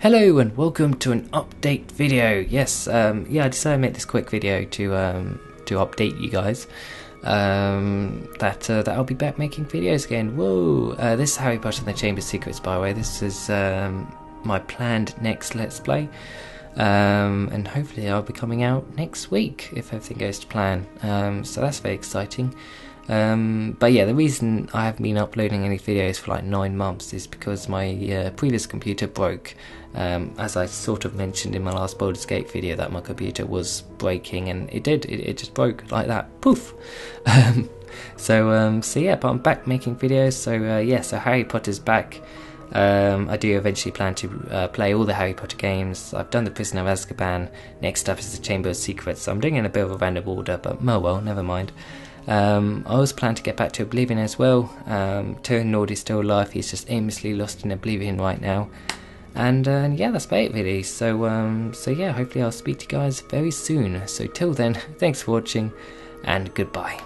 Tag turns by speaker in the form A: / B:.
A: Hello and welcome to an update video. Yes, um, yeah, I decided to make this quick video to um, to update you guys. Um, that uh, that I'll be back making videos again. Whoa! Uh, this is Harry Potter and the Chamber of Secrets, by the way. This is um, my planned next Let's Play, um, and hopefully I'll be coming out next week if everything goes to plan. Um, so that's very exciting. Um, but yeah, the reason I haven't been uploading any videos for like nine months is because my uh, previous computer broke. Um, as I sort of mentioned in my last Baldur's Gate video, that my computer was breaking, and it did. It, it just broke like that. Poof. Um, so um, so yeah, but I'm back making videos. So uh, yeah, so Harry Potter's back. Um, I do eventually plan to uh, play all the Harry Potter games. I've done the Prisoner of Azkaban. Next up is the Chamber of Secrets. So I'm doing it in a bit of a random order, but oh well, never mind. Um, I was planning to get back to Oblivion as well. Um, Turn Nord is still alive, he's just aimlessly lost in Oblivion right now. And uh, yeah, that's about it really. So, um, so yeah, hopefully I'll speak to you guys very soon. So till then, thanks for watching and goodbye.